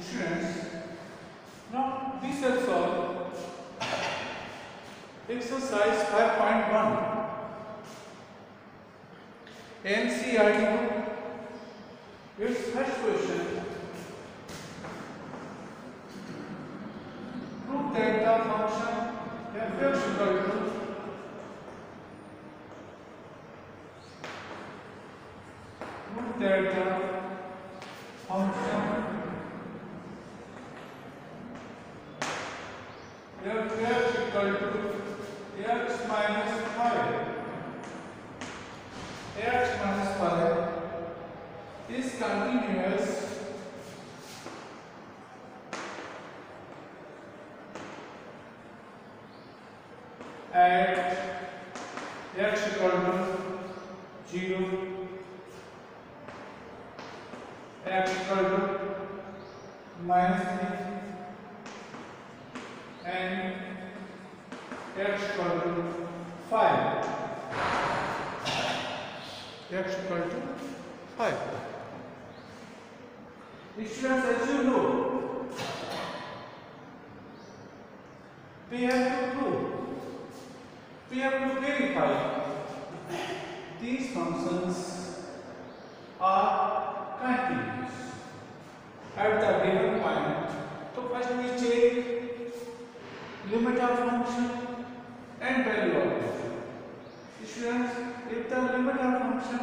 Students, now shall solve exercise 5.1 NCERT book. Its first question. Prove that the function f is equal to prove that the function f is equal to x minus 5 x minus 5 is continuous at x equal to 0 x equal to minus 3 and x equal to 5 x equal to 5 students as you know we have to prove we have to verify these functions are continuous at the given point so first we check limit of function and value of function students if the limit of function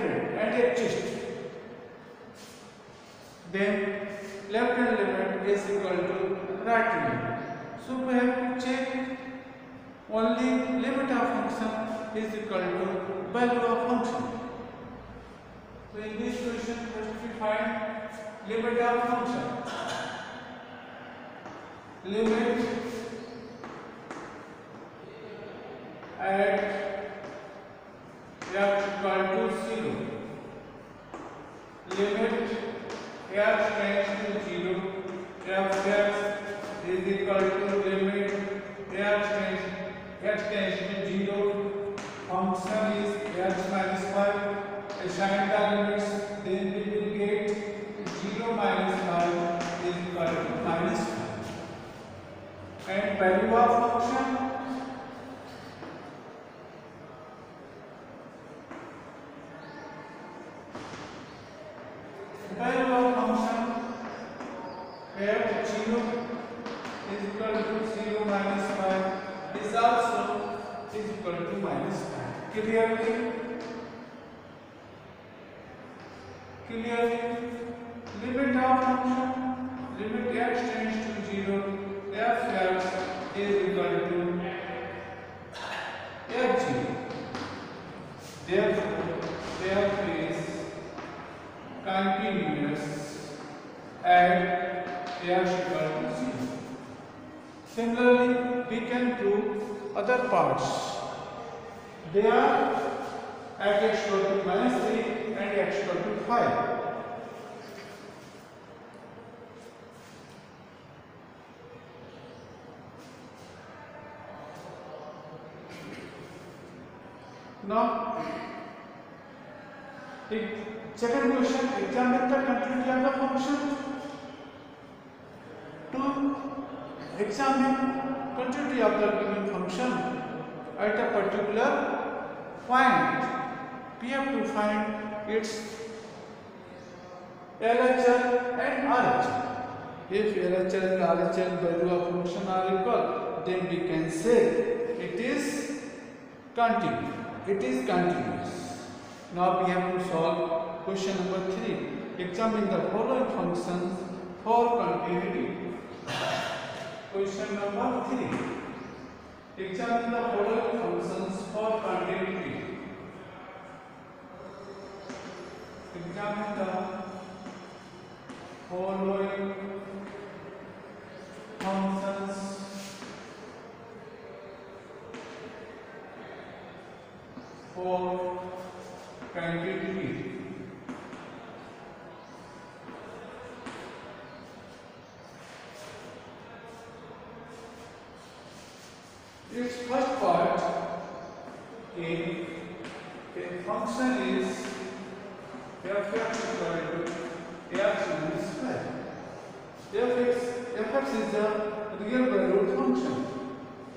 real and and exist then left hand limit is equal to right limit so we have to check only limit of function is equal to value of function so in this question first we find limit of function limit at x equal to 0 limit f tends to 0 f f is equal to limit f tends f tends to 0 function is x minus 5 assign the limits f0. Therefore, f is continuous at x equal to 0. Similarly, we can prove other parts. They are at x equal to minus 3 and x equal to 5. Now, the second question, examine the continuity of the function. To examine continuity of the given function at a particular point, we have to find its LHL and RHL. If LHL and RHL value of function are equal, then we can say it is continuous. It is continuous. Now we have to solve question number 3. Examine the following functions for continuity. Question number 3. Examine the following functions for continuity. Examine the following functions part, a, a function is f x equal to x minus 5. fx, fx is the real valued function.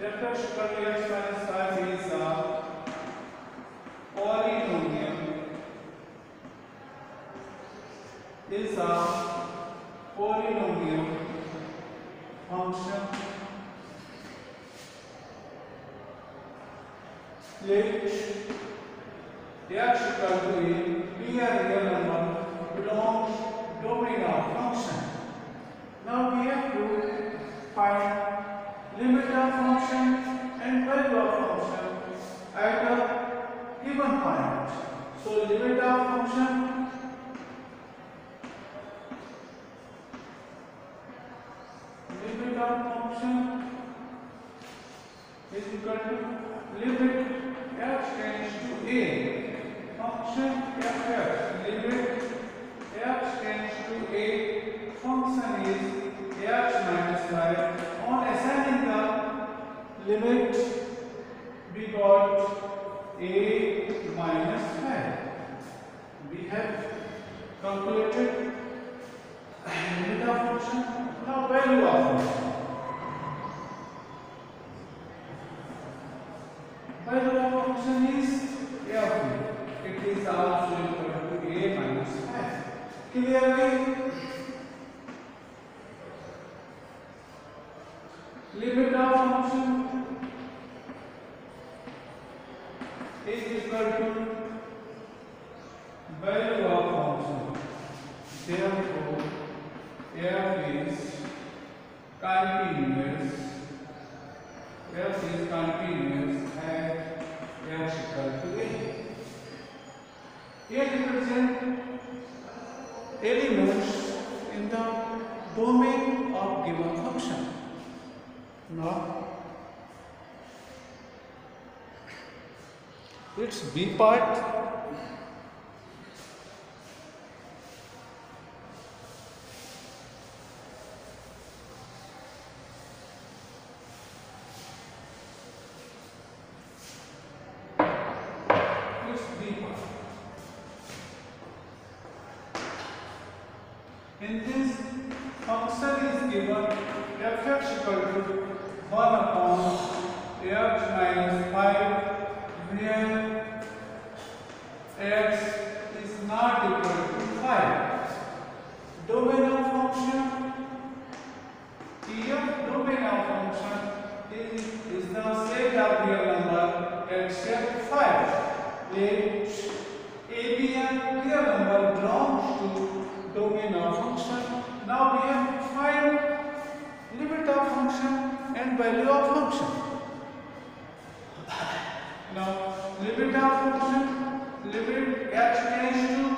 fx equal to x minus 5 is a polynomial is a polynomial function which x equal to a a real number belongs domain of function. Now we have to find limit of function and value of function at a given point. So limit of function. Limit of function is equal to limit f tends to a. Function f f. Limit f tends to a. Function is x minus 5 on assigning the limit we got a minus 5 we have calculated limit of function now value of function value of function is f it is also equal to a minus 5 clearly limit of function is equal to value of function. Therefore, f is continuous. f is continuous at x equal to a. A represent elements in the domain of given function. Now, its B part its B part. In this function is given fx equal to 1 upon x minus 5 where x is not equal to 5. Domain of function f domain of function is, is the set of real number except 5 which a and real number belongs to domain of function. Now we have to find limit of function and value of function. Now limit of function, limit x tends to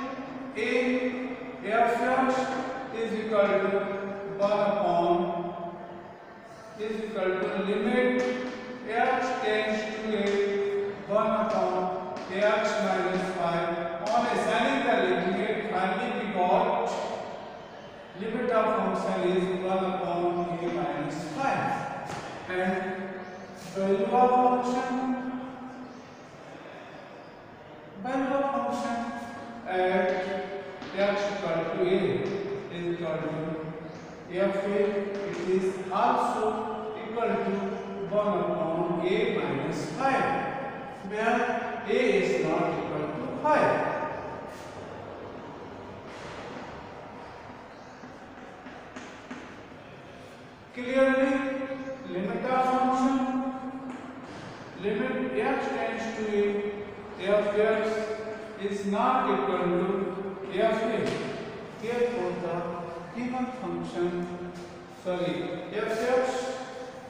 where a is not equal to 5 clearly limit of function limit x tends to a f x is not equal to f a therefore the given function sorry f x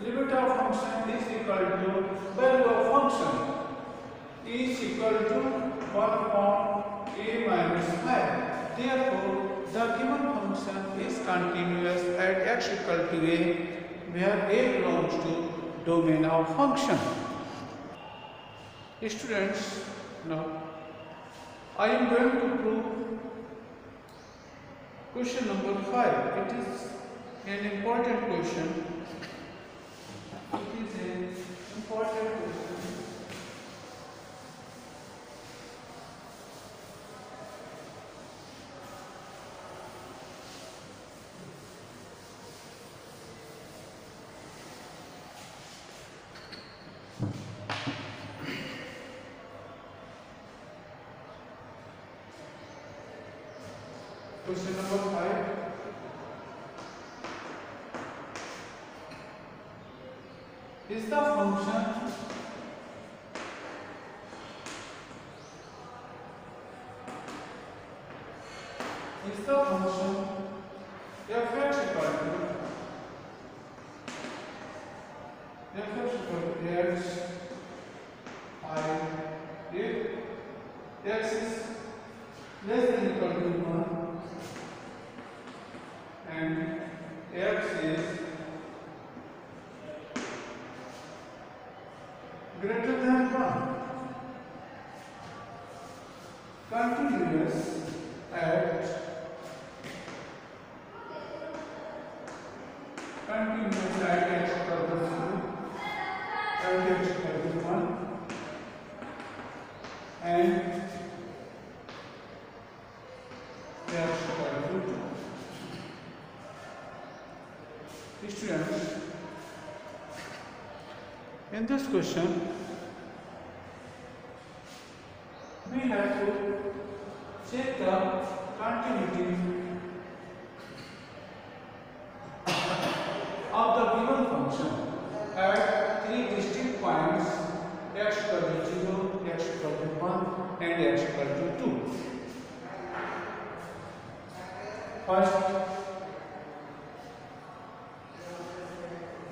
limit of function is equal to value of function is equal to 1 upon a minus 5 therefore the given function is continuous at x equal to a where a belongs to domain of function. Students, now I am going to prove question number 5. It is an important question. It is an important question. Question number five. Is the function is the function fx equal to fx equal to x i if x is less than equal to 1 and x is greater than 1 continuous at continuous at x equal to 0 at x equal to 1 and x equal to 2 Students, this question, we have to check the continuity of the given function at three distinct points x equal to 0, x equal to 1 and x equal to 2. First,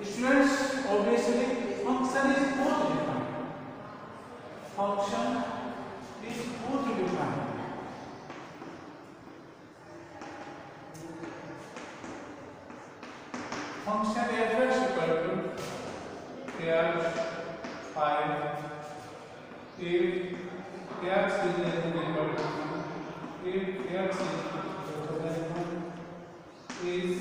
students obviously function is both defined. Function is both defined. Function fx equal to x 5 if x is equal to if x is greater than 1 is.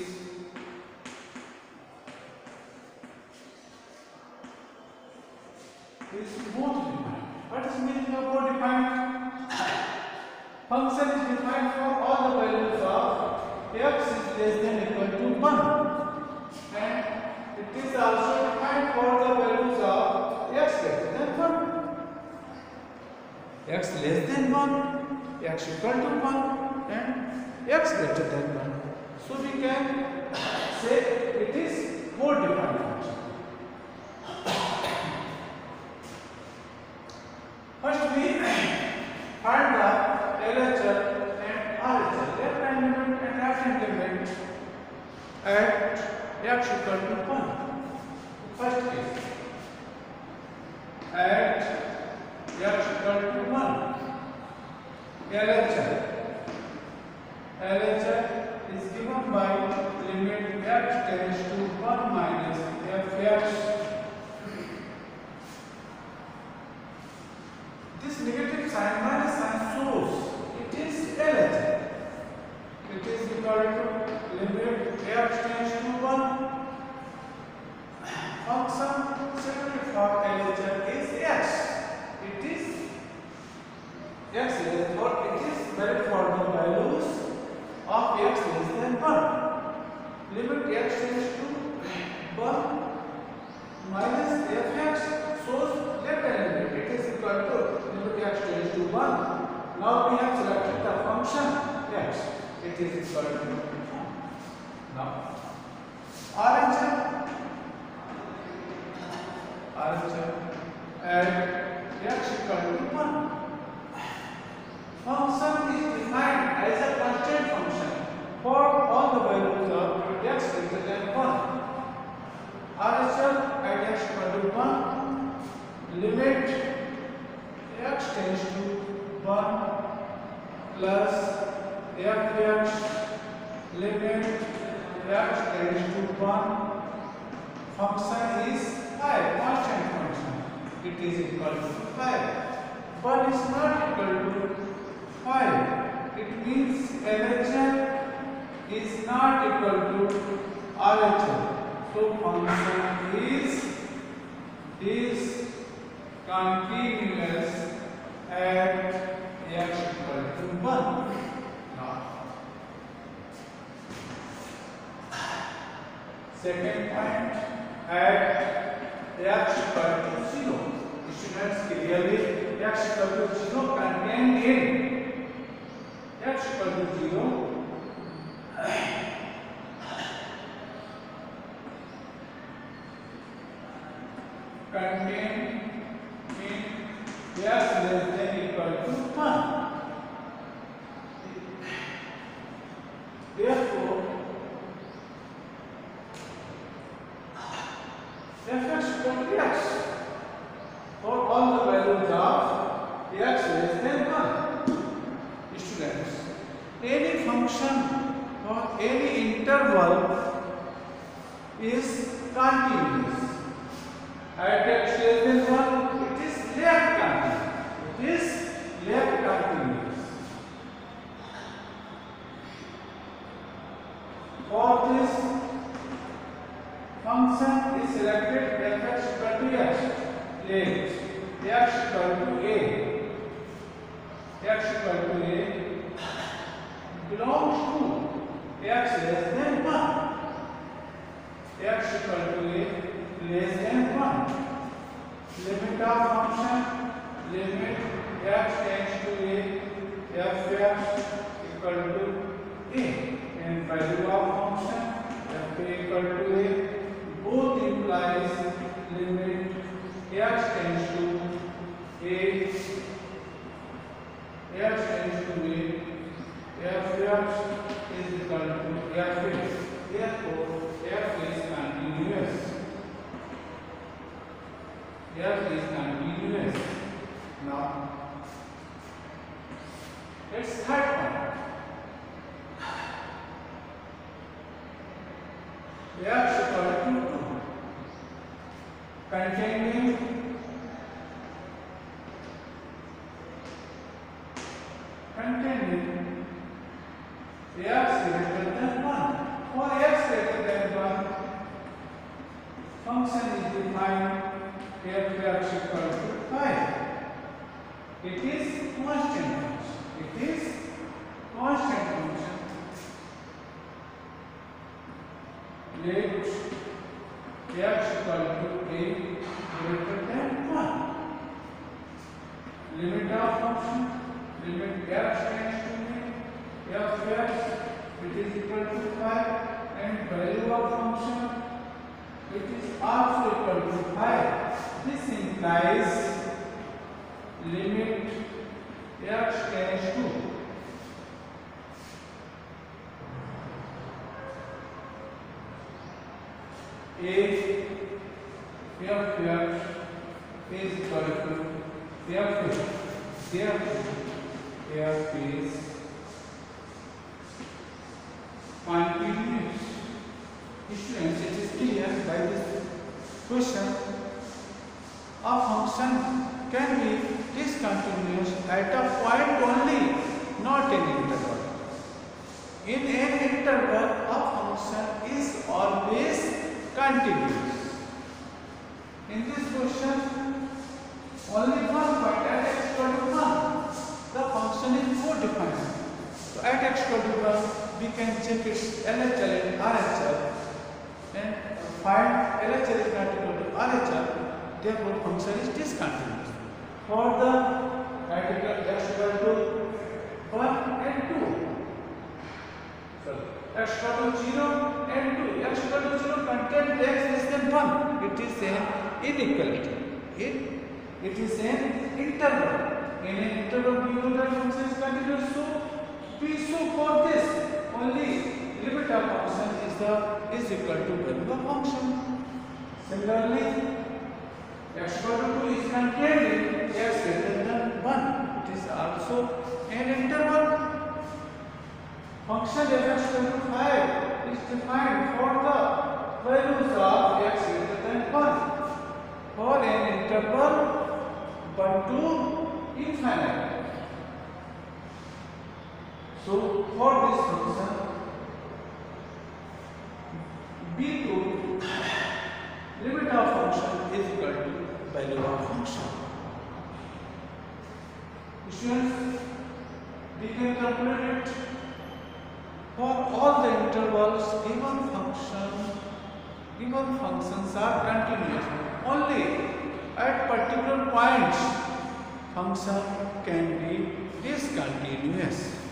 Is both defined. What is meaning of both defined? Function is defined for all the values of x is less than equal to 1 and it is also defined for the values of x greater than 1 x less than 1 x equal to 1 and x greater than 1 so we can say it is both defined verbo 1. Now we have selected the function x. It is equal to 1. Now RHM RHM at x equal to 1. Function is defined as a constant function for all the values of x greater than 1. RHL at x equal to 1 limit x tends to 1 plus fx limit x tends to 1 function is 5 constant function it is equal to 5 but is not equal to 5 it means LHL is not equal to RHL so function is is continuous at x equal to 1. Now, second point at x equal to 0. Students clearly x equal to 0 contained in x equal to 0 contained in x less than equal to 1. Therefore, fx equal to x for all the values of x less than 1. Students, any function for any interval is continuous. At less than 1, it is left continuous. It is left continuous. For this function is selected fx equal to x. Let x equal to a. x equal to a belongs to x less than 1. x equal to a less than 1. Limit of function limit x tends to a fx equal to a and value of function f equal to a both implies limit x tends to a x tends to a fx is equal to fx therefore f is continuous f is continuous now let's third one x equal to 2 containing containing x greater than 1 for x greater than 1 function is defined. Fx equal to 5 it is constant function. It is constant function. Let x equal to 1 limit of function limit x tends to a fx it is equal to 5 and value of function it is also equal to 5 this implies limit x tends to a fx is equal to f therefore f is continuous. Students, it is clear by this question a function can be discontinuous at a point only, not in an interval. In an interval, a function is always continuous. In this question, only one point at x equal to 1, the function is so defined. So at x equal to 1, we can check its LHL and RHL and find LHL is not equal to RHL, therefore function is discontinuous. For the article x equal to 1 and 2, sorry, x equal to 0 and 2, x equal to 0 contain x less than 1, it is an inequality. It, it is an interval. In an interval, we know that function is continuous, so we so for this only limit of function is the is equal to value of function. Similarly, x equal to 2 is contained in x greater than 1. It is also an interval. Function f x equal to 5 is defined for the values of x greater than 1 for an interval 1 to infinite. So for this function, b2 limit of function is equal to value of function. Students, we can calculate it for all the intervals given function given functions are continuous only at particular points function can be discontinuous